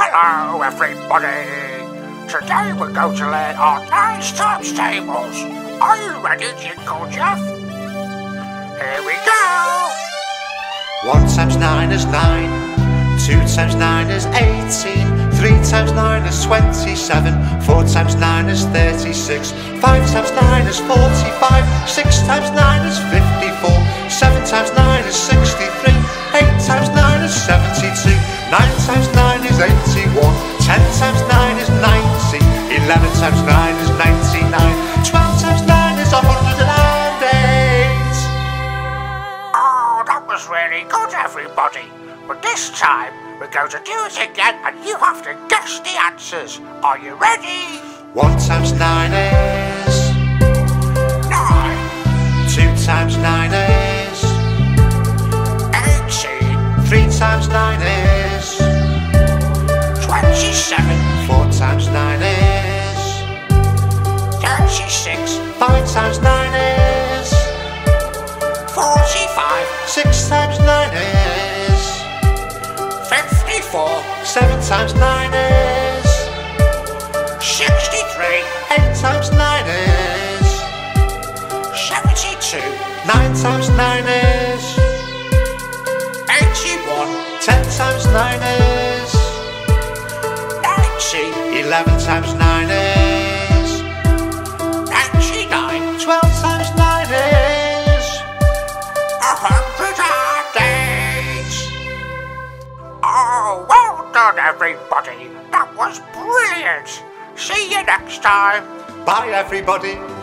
everybody! Today we're going to learn our nice times tables. Are you ready, Jingle Jeff? Here we go! 1 times 9 is 9, 2 times 9 is 18, 3 times 9 is 27, 4 times 9 is 36, 5 times 9 is 45, 6 times 9 is 54, 7 times 9 is 63, 8 times 9 is 72, 9 times 9 is 81, 10 times 9 is 90, 11 times 9 is 99, 12 times 9 is a 108. Oh, that was really good, everybody. But this time, we're going to do it again and you have to guess the answers. Are you ready? 1 times 9 is Nine, 2 times 9 is eighteen, 3 times 9 7 times 9 is sixty-three, 8 times 9 is seventy-two, 9 times 9 is eighty-one, 10 times 9 is ninety, 11 times 9 is ninety-nine, 12 times 9 is a hundred and eight. Oh, well done, everybody. That was brilliant. See you next time. Bye everybody